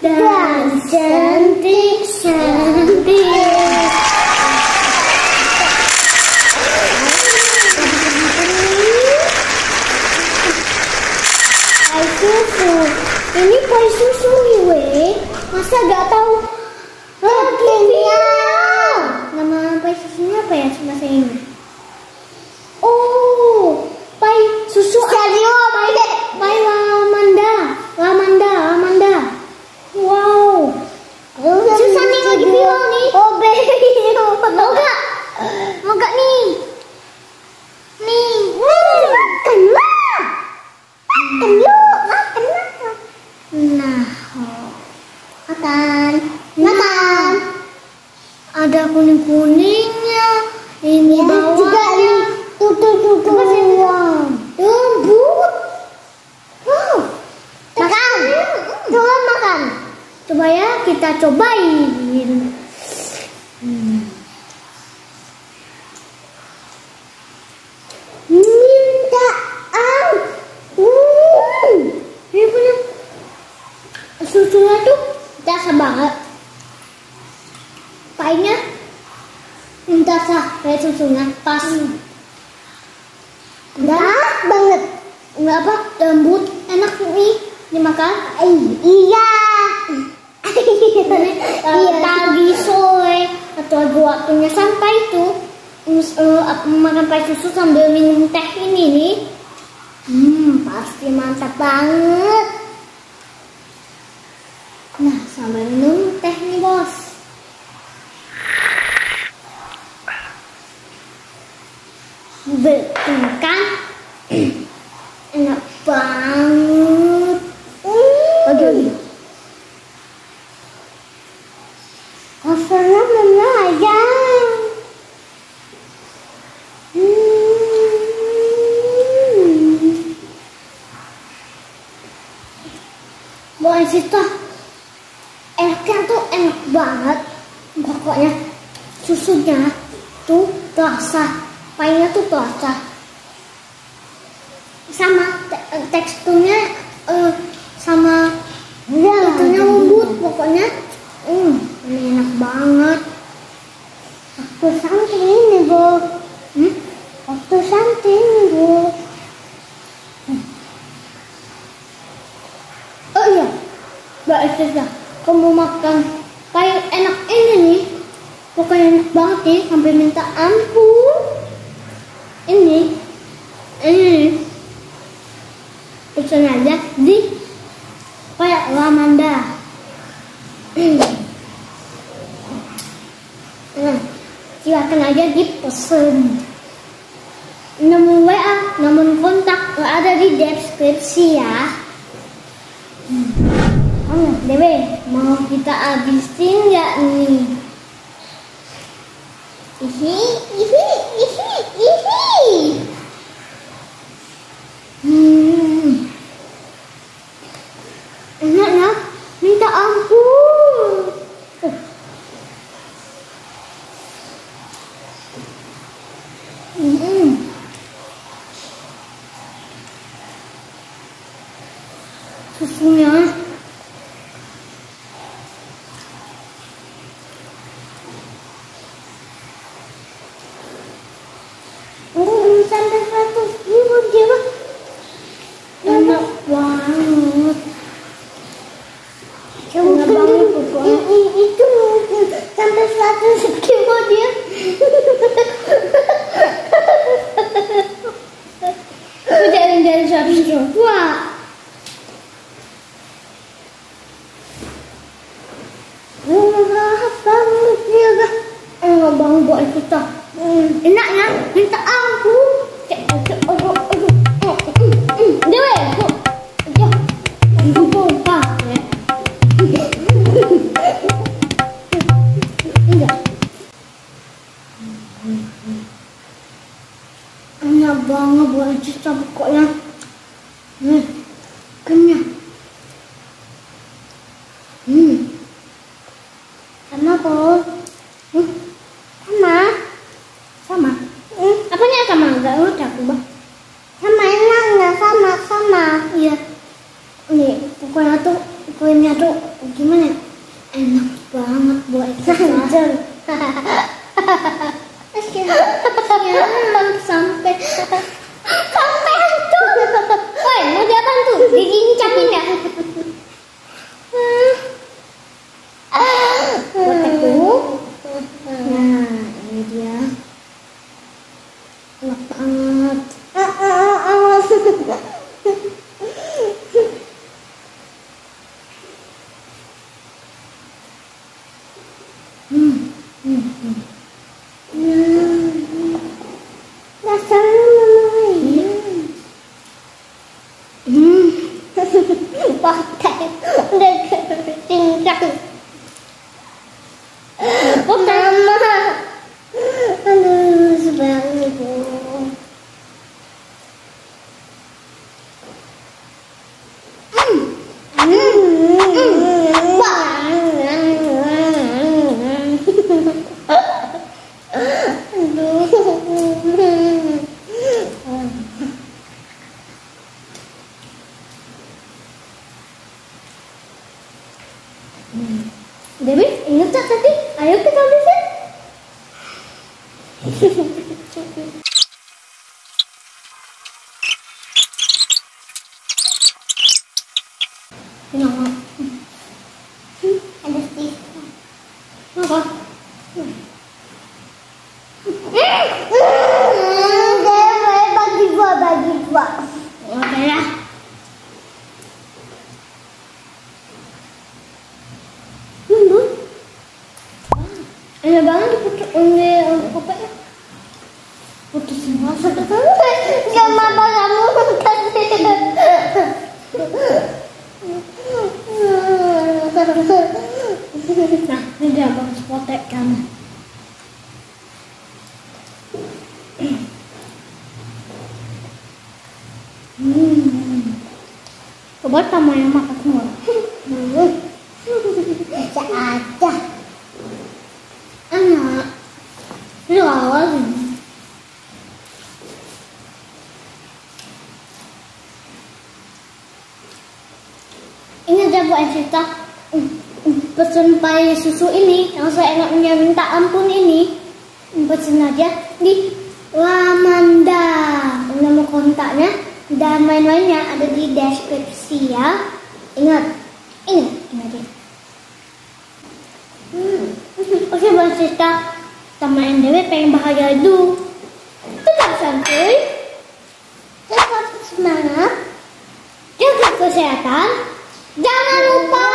Dance, Shanti, Shanti. Lagi bilang nih. Oh, baby. Mau gak? Mau gak nih? Nih. Makan lah. Makan yuk, makan makan. Nah, makan, makan. Ada kuning kuningnya. Ini bawahnya. Juga nih, tutu tutu. Lembut. Wow. Makan. Coba makan. Coba ya kita cobain. Hmm. Minta ampun. Ini punya susunya tuh rasa banget. Pahitnya minta sah kayak susunya pas. Enak banget. Enggak apa lembut, enak nih dimakan. Iya. Pagi sore atau waktunya sampai itu makan pai susu sambil minum teh ini nih. Hmm, pasti mantap banget. Nah, sambil minum teh nih, Bos. Betul kan? Enak banget. Lagi lagi. Rasanya mana aja? Hmm. Boleh cerita enaknya tuh enak banget. Pokoknya susunya tuh terasa pahitnya tuh terasa sama te- teksturnya eh, sama itunya lembut pokoknya hmm, ini enak banget waktu santai ini bu hmm? waktu santai ini bu Oh iya, Mbak Estesa, kamu makan kayak enak ini nih, pokoknya enak banget nih, sampai minta ampun. Ini, ini, pesan aja di kayak Lamanda. Nah, silakan aja dipesen. Nomor WA, nomor kontak ada di deskripsi ya. Oh, Dewe, mau kita habisin nggak nih? Ihi, ihi, ihi, ihi. Hmm. Enak ya? Minta ampun. Hmm. Susunya 不过 Hmm, kenyang. Hmm. Sama kok. Hmm. Sama. Sama. Hmm. Apanya sama? Enggak udah aku bah. Sama enak enggak sama sama. Iya. Nih, pokoknya tuh kuenya tuh gimana? Ya? Enak banget buat Hancur. Hahaha. Sekian sampai Potek dulu. Nah, ini dia. Enak banget. Hmm, hmm. Hmm. Rasanya lumayan. Hmm. Pakai udah kencang. Oh, mama. Kenapa? Ada sisa. Apa? bagi dua, bagi dua. Oke ya. Hmm, Enak banget diputus ini untuk kopeknya. Putus semua satu Sama apa kamu tadi? Nah, ini dia bang spotek kamu. Hmm. Coba sama yang makan semua. Hmm. Bisa aja. Anak. Lu awal Ingat ya Bu Evita, pesen pai susu ini yang saya enaknya minta ampun ini pesen aja di Lamanda nama kontaknya dan main-mainnya ada di deskripsi ya ingat ingat ingat. Ya. Hmm. Oke Bang Sista sama NDW pengen bahagia dulu. Tetap santuy. Tetap semangat. Jaga kesehatan. Jangan lupa